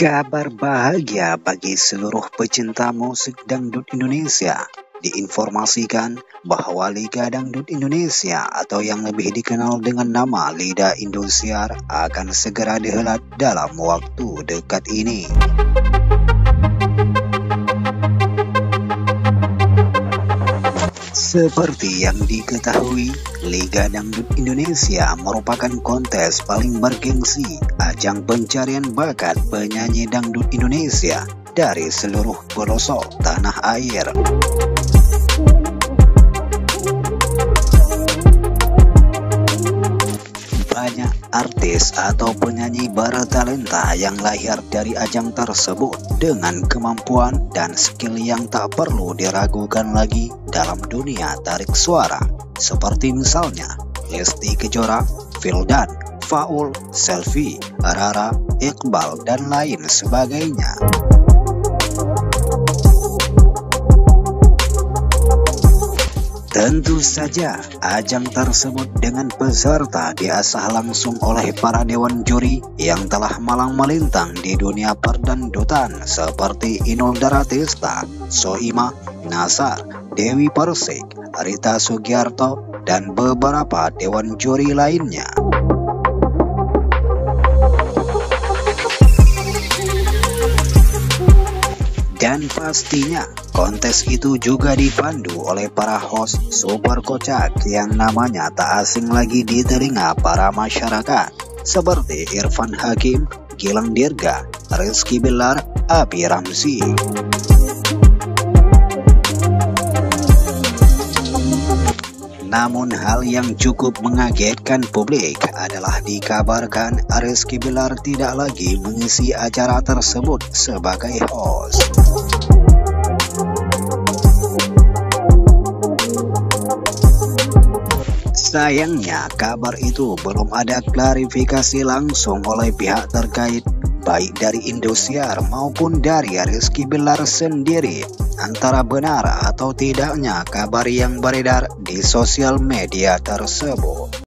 Kabar bahagia bagi seluruh pecinta musik dangdut Indonesia. Diinformasikan bahwa Liga Dangdut Indonesia atau yang lebih dikenal dengan nama Lida Indosiar akan segera dihelat dalam waktu dekat ini. Seperti yang diketahui, Liga Dangdut Indonesia merupakan kontes paling bergengsi ajang pencarian bakat penyanyi dangdut Indonesia dari seluruh pelosok tanah air. Banyak artis atau penyanyi bertalenta yang lahir dari ajang tersebut dengan kemampuan dan skill yang tak perlu diragukan lagi dalam dunia tarik suara. Seperti misalnya Lesti Kejora, Vildan, Faul, Selfie, Rara, Iqbal, dan lain sebagainya. Tentu saja, ajang tersebut dengan peserta diasah langsung oleh para dewan juri yang telah malang melintang di dunia perdandutan seperti Inul Daratista, Soima, Nasar, Dewi Persik, Rita Sugiarto, dan beberapa dewan juri lainnya. Dan pastinya kontes itu juga dipandu oleh para host super kocak yang namanya tak asing lagi di telinga para masyarakat seperti Irfan Hakim, Gilang Dirga, Rizky Bilar, Abi Ramzi. Namun hal yang cukup mengagetkan publik adalah dikabarkan Rizky Bilar tidak lagi mengisi acara tersebut sebagai host. Sayangnya kabar itu belum ada klarifikasi langsung oleh pihak terkait baik dari Indosiar maupun dari Rizky Bilar sendiri antara benar atau tidaknya kabar yang beredar di sosial media tersebut.